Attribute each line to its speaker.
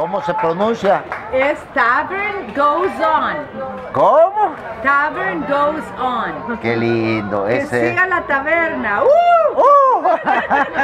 Speaker 1: ¿Cómo se pronuncia?
Speaker 2: Es Tavern Goes On.
Speaker 1: ¿Cómo?
Speaker 2: Tavern Goes On.
Speaker 1: Qué lindo.
Speaker 2: Que
Speaker 1: Ese.
Speaker 2: siga la taberna. ¡Uh!
Speaker 1: ¡Uh!